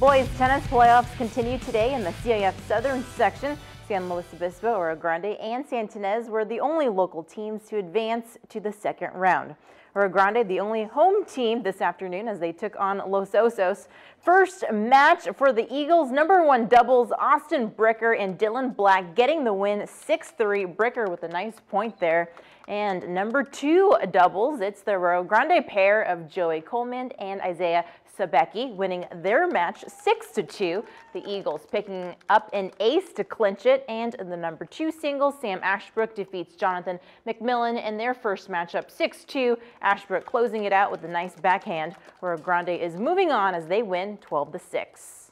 Boys tennis playoffs continue today in the CIF Southern section. San Luis Obispo, Arroyo Grande, and Santa Ynez were the only local teams to advance to the second round. Arroyo Grande, the only home team this afternoon as they took on Los Osos. First match for the Eagles, number one doubles, Austin Bricker and Dylan Black getting the win 6-3. Bricker with a nice point there. And number two doubles, it's the Arroyo Grande pair of Joey Coleman and Isaiah Sabecki winning their match 6-2. The Eagles picking up an ace to clinch it. And in the number two singles, Sam Ashbrook defeats Jonathan McMillan in their first matchup 6-2. Ashbrook closing it out with a nice backhand, Arroyo Grande is moving on as they win 12-6.